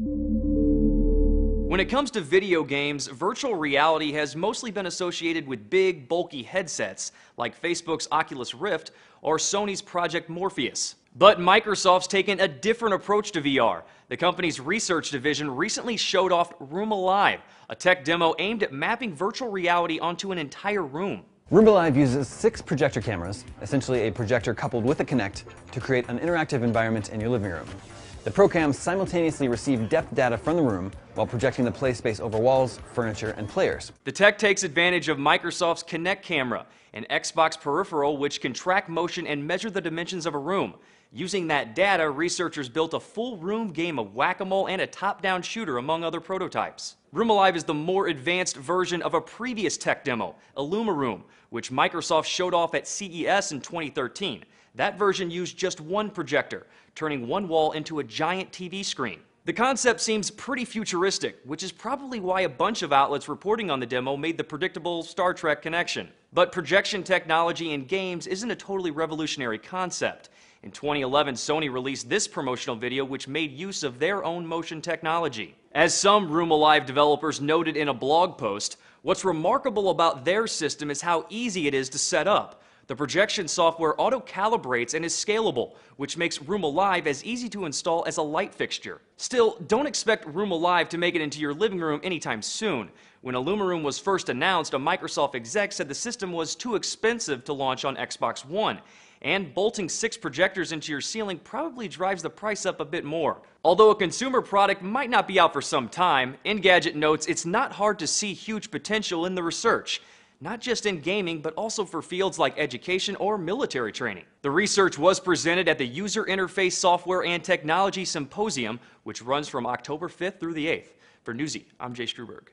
When it comes to video games, virtual reality has mostly been associated with big, bulky headsets like Facebook's Oculus Rift or Sony's Project Morpheus. But Microsoft's taken a different approach to VR. The company's research division recently showed off Room Alive, a tech demo aimed at mapping virtual reality onto an entire room. Room Alive uses six projector cameras, essentially a projector coupled with a Kinect, to create an interactive environment in your living room. The ProCams simultaneously receive depth data from the room while projecting the play space over walls, furniture, and players. The tech takes advantage of Microsoft's Kinect camera, an Xbox peripheral which can track motion and measure the dimensions of a room. Using that data, researchers built a full room game of whack-a-mole and a top-down shooter, among other prototypes. Room Alive is the more advanced version of a previous tech demo, IllumiRoom, which Microsoft showed off at CES in 2013. That version used just one projector, turning one wall into a giant TV screen. The concept seems pretty futuristic, which is probably why a bunch of outlets reporting on the demo made the predictable Star Trek connection. But projection technology in games isn't a totally revolutionary concept. In 2011, Sony released this promotional video which made use of their own motion technology. As some Room Alive developers noted in a blog post, what's remarkable about their system is how easy it is to set up. The projection software auto-calibrates and is scalable, which makes Room Alive as easy to install as a light fixture. Still, don't expect Room Alive to make it into your living room anytime soon. When IllumiRoom was first announced, a Microsoft exec said the system was too expensive to launch on Xbox One, and bolting six projectors into your ceiling probably drives the price up a bit more. Although a consumer product might not be out for some time, Engadget notes it's not hard to see huge potential in the research not just in gaming, but also for fields like education or military training. The research was presented at the User Interface Software and Technology Symposium, which runs from October 5th through the 8th. For Newsy, I'm Jay Struberg.